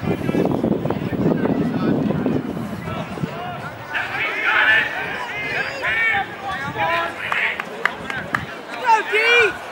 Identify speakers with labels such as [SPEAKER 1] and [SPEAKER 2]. [SPEAKER 1] Go, Pete!